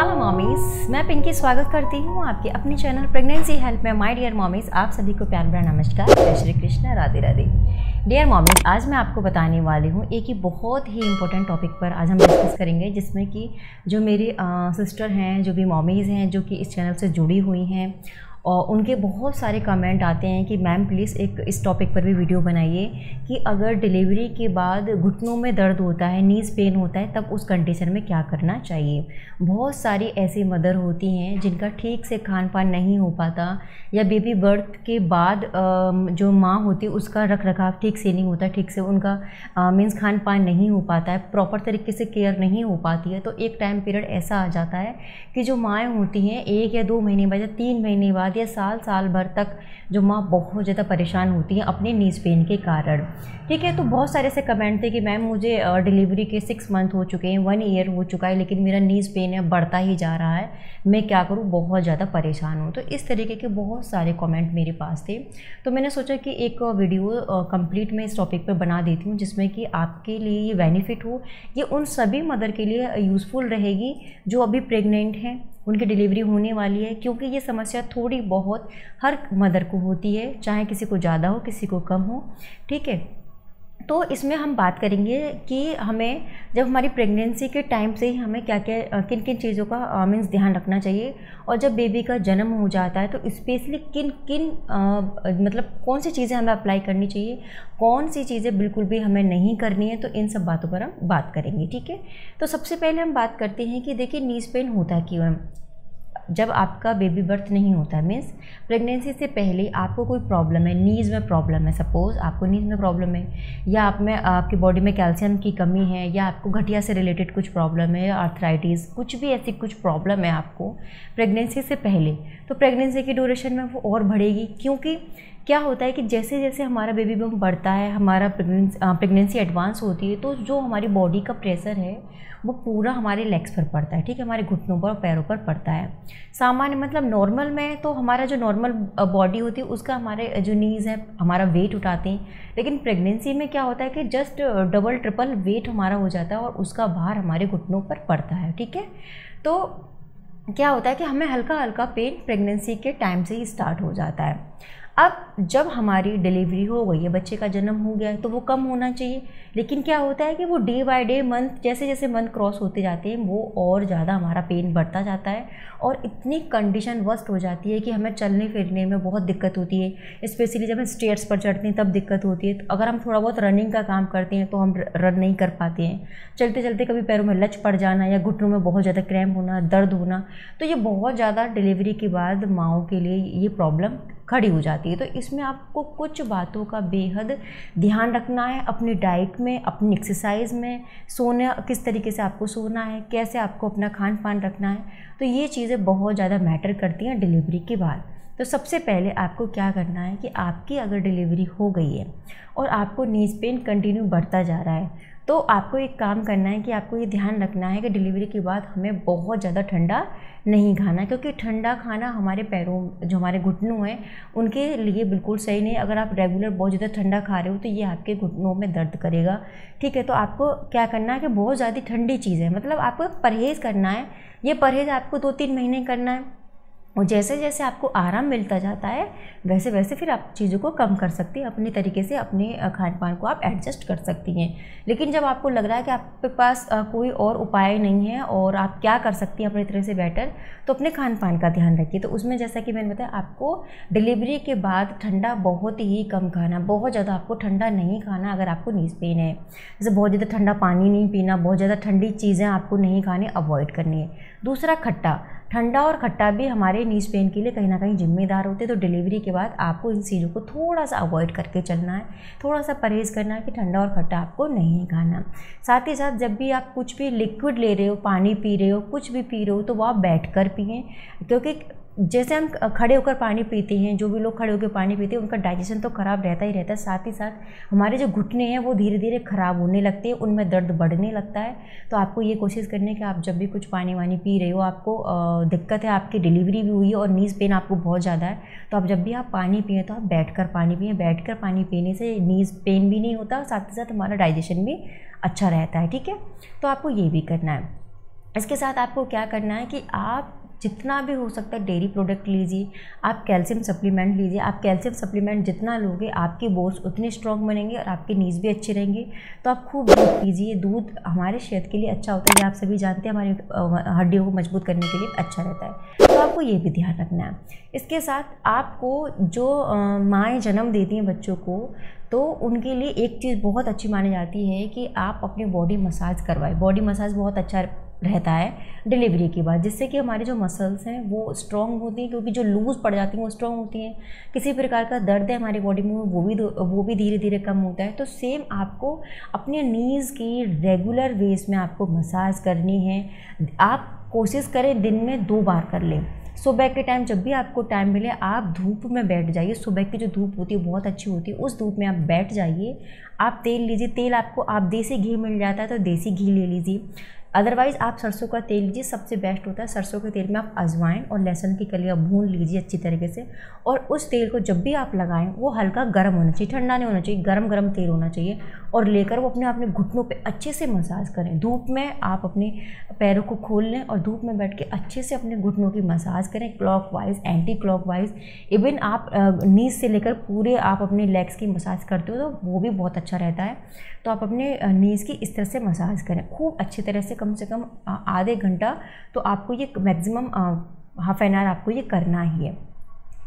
Hello mommies मैं पिंकी स्वागत करती हूँ आपके अपने चैनल प्रेगनेंसी हेल्प में। माय डियर मॉमीज आप सभी को प्यार भरा नमस्कार। जय श्री कृष्ण, राधे राधे। डियर मॉमीज आज मैं आपको बताने वाली हूँ एक ही बहुत ही इंपॉर्टेंट टॉपिक पर आज हम डिस्कस करेंगे, जिसमें कि जो मेरी सिस्टर हैं, जो भी मॉमीज़ हैं, जो कि इस चैनल से जुड़ी हुई हैं और उनके बहुत सारे कमेंट आते हैं कि, मैम प्लीज़ एक इस टॉपिक पर भी वीडियो बनाइए कि अगर डिलीवरी के बाद घुटनों में दर्द होता है नीज पेन होता है, तब उस कंडीशन में क्या करना चाहिए? बहुत सारी ऐसी मदर होती हैं जिनका ठीक से खान पान नहीं हो पाता या बेबी बर्थ के बाद जो माँ होती है, उसका रख रखाव ठीक से नहीं होता, ठीक से उनका मीन्स खान पान नहीं हो पाता है प्रॉपर तरीके से केयर नहीं हो पाती है तो एक टाइम पीरियड ऐसा आ जाता है कि जो माएँ होती हैं, एक या दो महीने बाद या तीन महीने बाद बाद या साल साल भर तक जो माँ बहुत ज़्यादा परेशान होती हैं अपने नीज पेन के कारण। ठीक है तो बहुत सारे ऐसे कमेंट थे कि मैम मुझे डिलीवरी के सिक्स मंथ हो चुके हैं वन ईयर हो चुका है, लेकिन मेरा नीज पेन है, बढ़ता ही जा रहा है। मैं क्या करूँ? बहुत ज़्यादा परेशान हूँ। तो इस तरीके के बहुत सारे कमेंट मेरे पास थे। तो मैंने सोचा कि एक वीडियो कंप्लीट मैं इस टॉपिक पर बना देती हूँ, जिसमें कि आपके लिए ये बेनिफिट हो। ये उन सभी मदर के लिए यूज़फुल रहेगी जो अभी प्रेग्नेंट हैं। उनकी डिलीवरी होने वाली है, क्योंकि ये समस्या थोड़ी बहुत हर मदर को होती है, चाहे किसी को ज़्यादा हो, किसी को कम हो, ठीक है? तो इसमें हम बात करेंगे कि हमें जब हमारी प्रेगनेंसी के टाइम से ही हमें क्या क्या किन किन चीज़ों का मीन्स ध्यान रखना चाहिए और जब बेबी का जन्म हो जाता है तो स्पेशली किन किन आ, मतलब कौन सी चीज़ें हमें अप्लाई करनी चाहिए कौन सी चीज़ें बिल्कुल भी हमें नहीं करनी है तो इन सब बातों पर हम बात करेंगे ठीक है? तो सबसे पहले हम बात करते हैं कि देखिए नीज पेन होता क्यों जब आपका बेबी बर्थ नहीं होता है मीन्स प्रेगनेंसी से पहले आपको कोई प्रॉब्लम है नीज़ में प्रॉब्लम है सपोज़ आपको नीज़ में प्रॉब्लम है, या आप में, आपकी बॉडी में कैल्शियम की कमी है, या आपको घटिया से रिलेटेड कुछ प्रॉब्लम है या आर्थराइटिस कुछ भी ऐसी कुछ प्रॉब्लम है आपको प्रेगनेंसी से पहले तो प्रेगनेंसी की ड्यूरेशन में वो और बढ़ेगी, क्योंकि क्या होता है कि जैसे जैसे हमारा बेबी बम बढ़ता है, हमारा प्रेगनेंसी एडवांस होती है तो जो हमारी बॉडी का प्रेशर है, वो पूरा हमारे लेग्स पर पड़ता है, ठीक है? हमारे घुटनों पर पैरों पर पड़ता है। सामान्य मतलब नॉर्मल में तो हमारा जो नॉर्मल बॉडी होती है, उसका हमारे जो नीज़ है, हमारा वेट उठाते हैं। लेकिन प्रेगनेंसी में क्या होता है कि जस्ट डबल ट्रिपल वेट हमारा हो जाता है और उसका भार हमारे घुटनों पर पड़ता है, ठीक है? तो क्या होता है कि हमें हल्का हल्का पेन प्रेगनेंसी के टाइम से ही स्टार्ट हो जाता है। अब जब हमारी डिलीवरी हो गई है, बच्चे का जन्म हो गया है तो वो कम होना चाहिए। लेकिन क्या होता है कि वो डे बाय डे मंथ जैसे जैसे मंथ क्रॉस होते जाते हैं, वो और ज़्यादा हमारा पेन बढ़ता जाता है और इतनी कंडीशन वर्स्ट हो जाती है कि हमें चलने फिरने में बहुत दिक्कत होती है। स्पेशली जब हम स्टेयर्स पर चढ़ते हैं, तब दिक्कत होती है। तो अगर हम थोड़ा बहुत रनिंग का काम करते हैं तो हम रन नहीं कर पाते हैं। चलते चलते कभी पैरों में लच पड़ जाना या घुटनों में बहुत ज़्यादा क्रैम्प होना, दर्द होना तो ये बहुत ज़्यादा डिलीवरी के बाद माओ के लिए ये प्रॉब्लम खड़ी हो जाती है। तो इसमें आपको कुछ बातों का बेहद ध्यान रखना है, अपनी डाइट में, अपनी एक्सरसाइज में, सोने, किस तरीके से आपको सोना है, कैसे आपको अपना खान पान रखना है तो ये चीज़ें बहुत ज़्यादा मैटर करती हैं डिलीवरी के बाद। तो सबसे पहले आपको क्या करना है कि आपकी अगर डिलीवरी हो गई है और आपको नीज पेन कंटिन्यू बढ़ता जा रहा है तो आपको एक काम करना है कि आपको ये ध्यान रखना है कि डिलीवरी के बाद हमें बहुत ज़्यादा ठंडा नहीं खाना, क्योंकि ठंडा खाना हमारे पैरों, जो हमारे घुटनों हैं, उनके लिए बिल्कुल सही नहीं। अगर आप रेगुलर बहुत ज़्यादा ठंडा खा रहे हो तो ये आपके घुटनों में दर्द करेगा। ठीक है तो आपको क्या करना है कि बहुत ज़्यादा ठंडी चीज़ है मतलब आपको परहेज़ करना है। ये परहेज़ आपको दो तीन महीने करना है। और जैसे जैसे आपको आराम मिलता जाता है, वैसे वैसे फिर आप चीज़ों को कम कर सकती हैं, अपने तरीके से अपने खान पान को आप एडजस्ट कर सकती हैं। लेकिन जब आपको लग रहा है कि आपके पास कोई और उपाय नहीं है और आप क्या कर सकती हैं अपनी तरह से बेटर तो अपने खान पान का ध्यान रखिए। तो उसमें जैसा कि मैंने बताया, आपको डिलीवरी के बाद ठंडा बहुत ही कम खाना, बहुत ज़्यादा आपको ठंडा नहीं खाना अगर आपको नीज पेन है। जैसे बहुत ज़्यादा ठंडा पानी नहीं पीना, बहुत ज़्यादा ठंडी चीज़ें आपको नहीं खानी, अवॉइड करनी है। दूसरा खट्टा ठंडा और खट्टा भी हमारे नीज पेन के लिए कहीं ना कहीं जिम्मेदार होते हैं। तो डिलीवरी के बाद आपको इन चीज़ों को थोड़ा सा अवॉइड करके चलना है। थोड़ा सा परहेज़ करना है कि ठंडा और खट्टा आपको नहीं खाना। साथ ही साथ जब भी आप कुछ भी लिक्विड ले रहे हो, पानी पी रहे हो, कुछ भी पी रहे हो तो वो आप बैठ कर पिए। क्योंकि जैसे हम खड़े होकर पानी पीते हैं, जो भी लोग खड़े होकर पानी पीते हैं, उनका डाइजेशन तो ख़राब रहता ही रहता है। साथ ही साथ हमारे जो घुटने हैं, वो धीरे धीरे ख़राब होने लगते हैं, उनमें दर्द बढ़ने लगता है। तो आपको ये कोशिश करनी है कि आप जब भी कुछ पानी वानी पी रहे हो, आपको दिक्कत है, आपकी डिलीवरी भी हुई है और नीज पेन आपको बहुत ज़्यादा है तो आप जब भी आप पानी पिए तो आप बैठ कर पानी पिए। बैठ कर पानी पीने से नीज पेन भी नहीं होता, साथ ही साथ हमारा डाइजेशन भी अच्छा रहता है, ठीक है? तो आपको ये भी करना है। इसके साथ आपको क्या करना है कि आप जितना भी हो सकता है डेयरी प्रोडक्ट लीजिए, आप कैल्शियम सप्लीमेंट लीजिए। आप कैल्शियम सप्लीमेंट जितना लोगे, आपके बोन्स उतने स्ट्रॉन्ग बनेंगे और आपके नीज भी अच्छे रहेंगे। तो आप खूब दूध पीजिए। दूध हमारे सेहत के लिए अच्छा होता है। ये आप सभी जानते हैं, हमारी हड्डियों को मज़बूत करने के लिए अच्छा रहता है। तो आपको ये भी ध्यान रखना है। इसके साथ आपको जो माएँ जन्म देती हैं बच्चों को तो उनके लिए एक चीज़ बहुत अच्छी मानी जाती है कि आप अपनी बॉडी मसाज करवाएँ। बॉडी मसाज बहुत अच्छा रहता है डिलीवरी के बाद, जिससे कि हमारे जो मसल्स हैं, वो स्ट्रॉन्ग होती हैं, क्योंकि जो लूज़ पड़ जाती हैं, वो स्ट्रॉन्ग होती हैं। किसी प्रकार का दर्द है हमारी बॉडी में, वो भी वो भी धीरे धीरे कम होता है। तो सेम आपको अपने नीज़ की रेगुलर वेस में आपको मसाज करनी है। आप कोशिश करें दिन में दो बार कर लें। सुबह के टाइम जब भी आपको टाइम मिले, आप धूप में बैठ जाइए। सुबह की जो धूप होती है बहुत अच्छी होती है। उस धूप में आप बैठ जाइए। आप तेल लीजिए। तेल आपको आप देसी घी मिल जाता है तो देसी घी ले लीजिए। अदरवाइज़ आप सरसों का तेल लीजिए सबसे बेस्ट होता है। सरसों के तेल में आप अजवाइन और लहसुन की कलियाँ भून लीजिए अच्छी तरीके से। और उस तेल को जब भी आप लगाएँ, वो हल्का गर्म होना चाहिए, ठंडा नहीं होना चाहिए गर्म गर्म तेल होना चाहिए। और लेकर वो अपने अपने घुटनों पे अच्छे से मसाज करें। धूप में आप अपने पैरों को खोल लें और धूप में बैठ के अच्छे से अपने घुटनों की मसाज करें। Clockwise anti clock wise even आप नीज से लेकर पूरे आप अपने लेग्स की मसाज करते हो तो वो भी बहुत अच्छा रहता है। तो आप अपने नीज़ की इस तरह से मसाज करें। खूब अच्छी तरह से कम से कम आधे घंटा तो आपको ये मैक्सिमम हाफ़ एन आवर आपको ये करना ही है।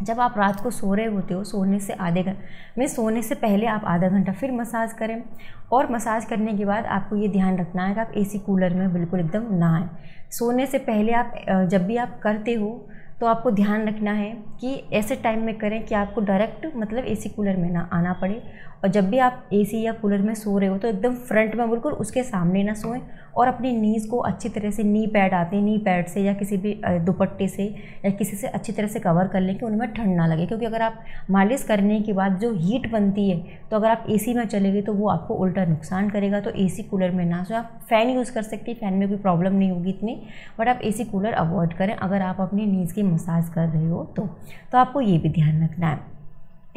जब आप रात को सो रहे होते हो, सोने से आधे घंटे में सोने से पहले आप आधा घंटा फिर मसाज करें, और मसाज करने के बाद आपको ये ध्यान रखना है कि आप एसी कूलर में बिल्कुल एकदम ना आए। सोने से पहले आप जब भी आप करते हो तो आपको ध्यान रखना है कि ऐसे टाइम में करें कि आपको डायरेक्ट मतलब एसी कूलर में ना आना पड़े। और जब भी आप एसी या कूलर में सो रहे हो तो एकदम फ्रंट में बिल्कुल उसके सामने ना सोएँ और अपनी नीज़ को अच्छी तरह से नी पैड आते हैं नी पैड से या किसी भी दुपट्टे से या किसी से अच्छी तरह से कवर कर लें कि उनमें ठंड ना लगे। क्योंकि अगर आप मालिश करने के बाद जो हीट बनती है तो अगर आप एसी में चले गए तो वो आपको उल्टा नुकसान करेगा। तो एसी कूलर में ना सो आप फ़ैन यूज़ कर सकते हैं फ़ैन में कोई प्रॉब्लम नहीं होगी इतनी बट आप एसी कूलर अवॉइड करें। अगर आप अपनी नीज़ की मसाज कर रहे हो तो, तो आपको ये भी ध्यान रखना है।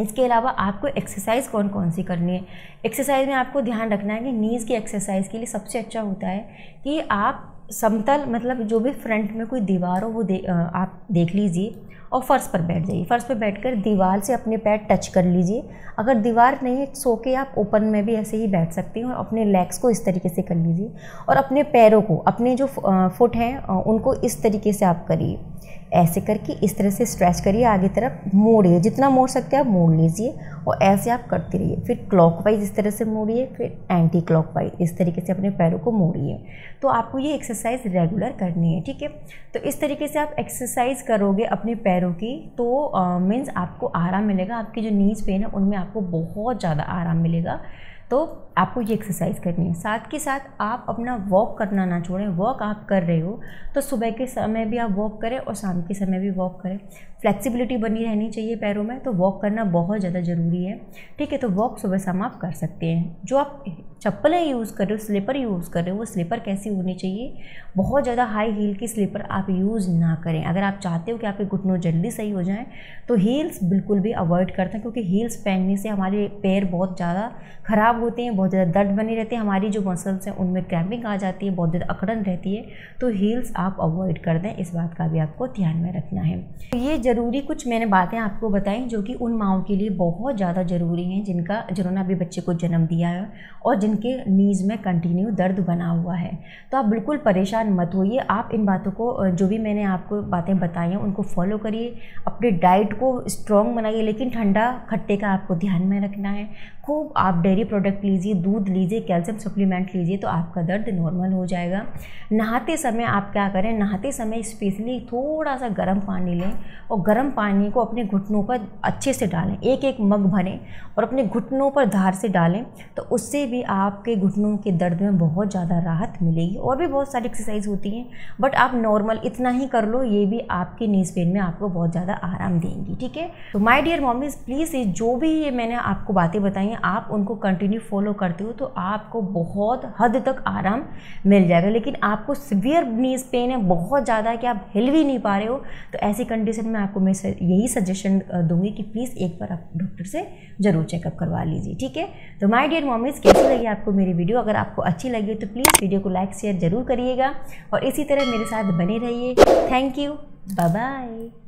इसके अलावा आपको एक्सरसाइज कौन कौन सी करनी है? एक्सरसाइज में आपको ध्यान रखना है कि नीज़ की एक्सरसाइज के लिए सबसे अच्छा होता है कि आप समतल मतलब जो भी फ्रंट में कोई दीवार हो वो दे, आप देख लीजिए। और फ़र्श पर बैठ जाइए। फ़र्श पर बैठकर दीवार से अपने पैर टच कर लीजिए। अगर दीवार नहीं है, सो के आप ओपन में भी ऐसे ही बैठ सकते हैं और अपने लेग्स को इस तरीके से कर लीजिए और अपने पैरों को, अपने जो फुट हैं उनको इस तरीके से आप करिए। ऐसे करके इस तरह से स्ट्रेच करिए, आगे तरफ़ मोड़िए। जितना मोड़ सकते हैं आप मोड़ लीजिए और ऐसे आप करते रहिए। फिर क्लॉकवाइज इस तरह से मोड़िए, फिर एंटी क्लॉकवाइज इस तरीके से अपने पैरों को मोड़िए। तो आपको ये एक्सरसाइज रेगुलर करनी है, ठीक है? तो इस तरीके से आप एक्सरसाइज करोगे अपने पैरों की तो मीन्स आपको आराम मिलेगा, आपकी जो नीज पेन है, उनमें आपको बहुत ज़्यादा आराम मिलेगा। तो आपको ये एक्सरसाइज करनी है। साथ के साथ आप अपना वॉक करना ना छोड़ें। वॉक आप कर रहे हो तो सुबह के समय भी आप वॉक करें और शाम के समय भी वॉक करें। फ्लेक्सिबिलिटी बनी रहनी चाहिए पैरों में तो वॉक करना बहुत ज़्यादा ज़रूरी है। ठीक है तो वॉक सुबह शाम आप कर सकते हैं। जो आप चप्पलें यूज़ कर रहे हो स्लीपर यूज़ कर रहे हो, वो स्लीपर कैसी होनी चाहिए? बहुत ज़्यादा हाई हील की स्लीपर आप यूज़ ना करें। अगर आप चाहते हो कि आपके घुटनों जल्दी सही हो जाएँ तो हील्स बिल्कुल भी अवॉइड करते हैं, क्योंकि हील्स पहनने से हमारे पैर बहुत ज़्यादा ख़राब होते हैं, बहुत ज़्यादा दर्द बनी रहती है, हमारी जो मसल्स हैं, उनमें क्रैम्पिंग आ जाती है, बहुत ज़्यादा अकड़न रहती है तो हील्स आप अवॉइड कर दें, इस बात का भी आपको ध्यान में रखना है। तो ये ज़रूरी कुछ मैंने बातें आपको बताई, जो कि उन माओं के लिए बहुत ज़्यादा ज़रूरी हैं, जिनका, जिन्होंने अभी बच्चे को जन्म दिया है, और जिनके नीज़ में कंटिन्यू दर्द बना हुआ है। तो आप बिल्कुल परेशान मत होइए, आप इन बातों को, जो भी मैंने आपको बातें बताई हैं, उनको फॉलो करिए, अपने डाइट को स्ट्रॉन्ग बनाइए, लेकिन ठंडा खट्टे का आपको ध्यान में रखना है। खूब आप डेयरी प्रोडक्ट लीजिए, दूध लीजिए कैल्शियम सप्लीमेंट लीजिए तो आपका दर्द नॉर्मल हो जाएगा। नहाते समय आप क्या करें, नहाते समय स्पेशली थोड़ा सा गर्म पानी लें और गर्म पानी को अपने घुटनों पर अच्छे से डालें। एक एक मग भरें और अपने घुटनों पर धार से डालें तो उससे भी आपके घुटनों के दर्द में बहुत ज़्यादा राहत मिलेगी। और भी बहुत सारी एक्सरसाइज होती हैं बट आप नॉर्मल इतना ही कर लो, ये भी आपके नीज पेन में आपको बहुत ज़्यादा आराम देंगी, ठीक है? तो माई डियर मॉमीज प्लीज़ जो भी ये मैंने आपको बातें बताई हैं, आप उनको कंटिन्यू रेगुलरली फॉलो करते हो तो आपको बहुत हद तक आराम मिल जाएगा। लेकिन आपको सिवियर नीज पेन है, बहुत ज़्यादा कि आप हिल भी नहीं पा रहे हो तो ऐसी कंडीशन में आपको मैं यही सजेशन दूँगी कि प्लीज़ एक बार आप डॉक्टर से ज़रूर चेकअप करवा लीजिए, ठीक है? तो माय डियर मॉमीज़ कैसी लगी आपको मेरी वीडियो अगर आपको अच्छी लगी तो प्लीज़ वीडियो को लाइक शेयर ज़रूर करिएगा और इसी तरह मेरे साथ बने रहिए। Thank you bye bye